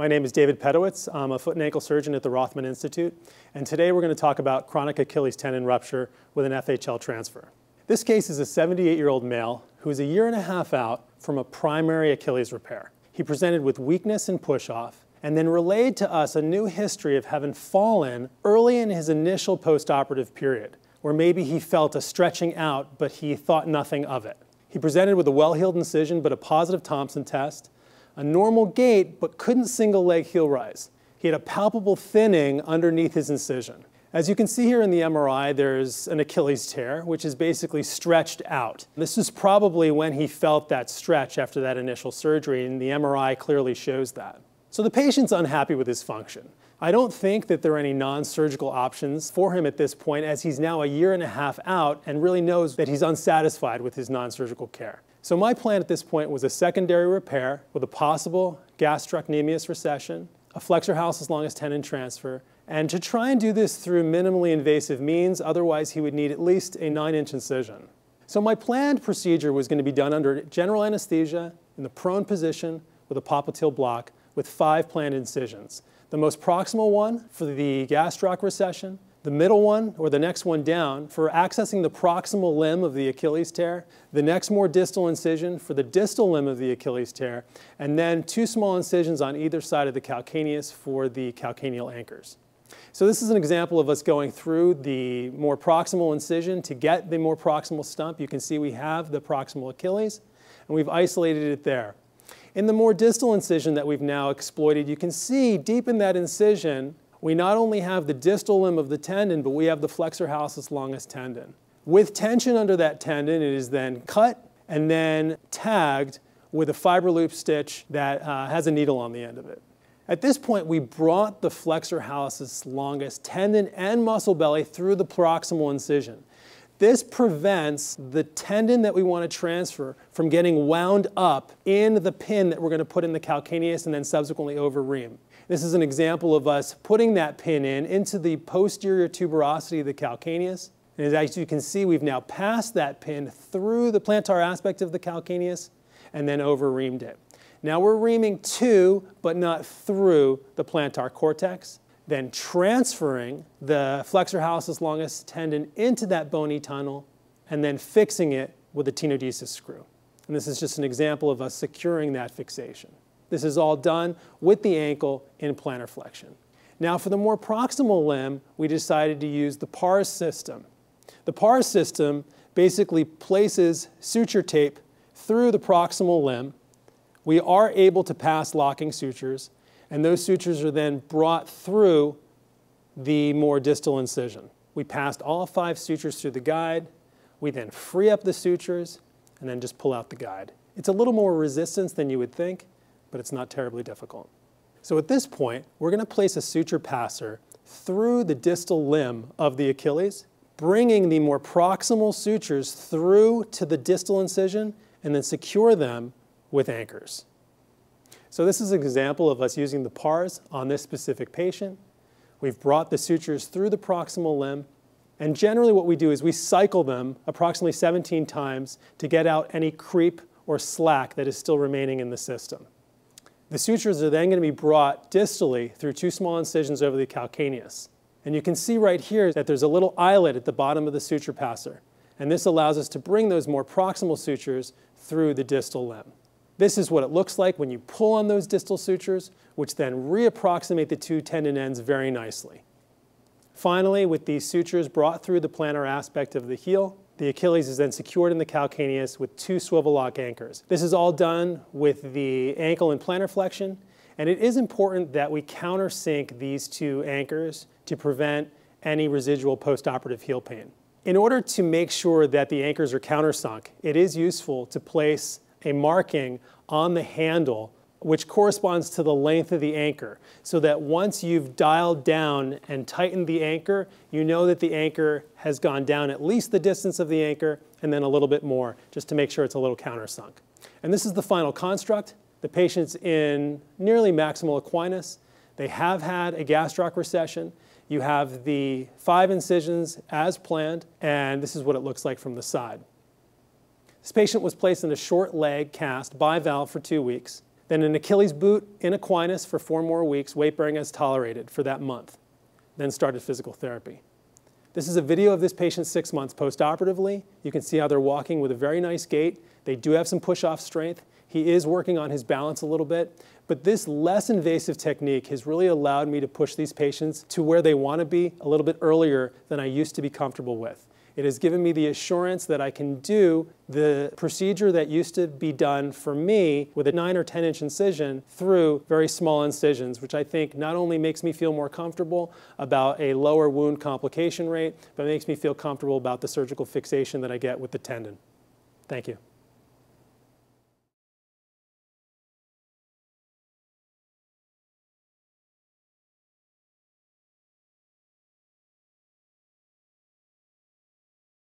My name is David Pedowitz. I'm a foot and ankle surgeon at the Rothman Institute, and today we're going to talk about chronic Achilles tendon rupture with an FHL transfer. This case is a 78-year-old male who is a year and a half out from a primary Achilles repair. He presented with weakness and push-off, and then relayed to us a new history of having fallen early in his initial postoperative period, where maybe he felt a stretching out, but he thought nothing of it. He presented with a well-healed incision, but a positive Thompson test, a normal gait, but couldn't single leg heel rise. He had a palpable thinning underneath his incision. As you can see here in the MRI, there's an Achilles tear, which is basically stretched out. This is probably when he felt that stretch after that initial surgery, and the MRI clearly shows that. So the patient's unhappy with his function. I don't think that there are any non-surgical options for him at this point as he's now a year and a half out and really knows that he's unsatisfied with his non-surgical care. So my plan at this point was a secondary repair with a possible gastrocnemius recession, a flexor hallucis longus tendon transfer, and to try and do this through minimally invasive means, otherwise he would need at least a 9-inch incision. So my planned procedure was going to be done under general anesthesia in the prone position with a popliteal block with five planned incisions. The most proximal one for the gastroc recession, the middle one, or the next one down, for accessing the proximal limb of the Achilles tear, the next more distal incision for the distal limb of the Achilles tear, and then two small incisions on either side of the calcaneus for the calcaneal anchors. So this is an example of us going through the more proximal incision to get the more proximal stump. You can see we have the proximal Achilles, and we've isolated it there. In the more distal incision that we've now exploited, you can see deep in that incision, we not only have the distal limb of the tendon, but we have the flexor hallucis longus tendon. With tension under that tendon, it is then cut and then tagged with a FiberLoop stitch that uh, has a needle on the end of it. At this point, we brought the flexor hallucis longus tendon and muscle belly through the proximal incision. This prevents the tendon that we want to transfer from getting wound up in the pin that we're going to put in the calcaneus and then subsequently over ream. This is an example of us putting that pin in into the posterior tuberosity of the calcaneus. And as you can see, we've now passed that pin through the plantar aspect of the calcaneus and then over reamed it. Now we're reaming to, but not through the plantar cortex then transferring the flexor hallucis longus tendon into that bony tunnel, and then fixing it with a tenodesis screw. And this is just an example of us securing that fixation. This is all done with the ankle in plantar flexion. Now for the more proximal limb, we decided to use the PARS system. The PARS system basically places suture tape through the proximal limb. We are able to pass locking sutures, and those sutures are then brought through the more distal incision. We passed all five sutures through the guide. We then free up the sutures and then just pull out the guide. It's a little more resistance than you would think, but it's not terribly difficult. So at this point, we're going to place a suture passer through the distal limb of the Achilles, bringing the more proximal sutures through to the distal incision and then secure them with anchors. So this is an example of us using the PARS on this specific patient. We've brought the sutures through the proximal limb, and generally what we do is we cycle them approximately 17 times to get out any creep or slack that is still remaining in the system. The sutures are then going to be brought distally through two small incisions over the calcaneus. And you can see right here that there's a little eyelet at the bottom of the suture passer. And this allows us to bring those more proximal sutures through the distal limb. This is what it looks like when you pull on those distal sutures, which then reapproximate the two tendon ends very nicely. Finally, with these sutures brought through the plantar aspect of the heel, the Achilles is then secured in the calcaneus with two SwiveLock anchors. This is all done with the ankle and plantar flexion, and it is important that we countersink these two anchors to prevent any residual postoperative heel pain. In order to make sure that the anchors are countersunk, it is useful to place a marking on the handle which corresponds to the length of the anchor so that once you've dialed down and tightened the anchor, you know that the anchor has gone down at least the distance of the anchor and then a little bit more just to make sure it's a little countersunk. And this is the final construct. The patient's in nearly maximal equinus. They have had a gastroc recession. You have the five incisions as planned, and this is what it looks like from the side. This patient was placed in a short leg cast bivalve for two weeks. Then an Achilles boot in equinus for four more weeks, weight bearing as tolerated for that month. Then started physical therapy. This is a video of this patient six months post-operatively. You can see how they're walking with a very nice gait. They do have some push-off strength. He is working on his balance a little bit, but this less invasive technique has really allowed me to push these patients to where they want to be a little bit earlier than I used to be comfortable with. It has given me the assurance that I can do the procedure that used to be done for me with a 9 or 10 inch incision through very small incisions, which I think not only makes me feel more comfortable about a lower wound complication rate, but makes me feel comfortable about the surgical fixation that I get with the tendon. Thank you.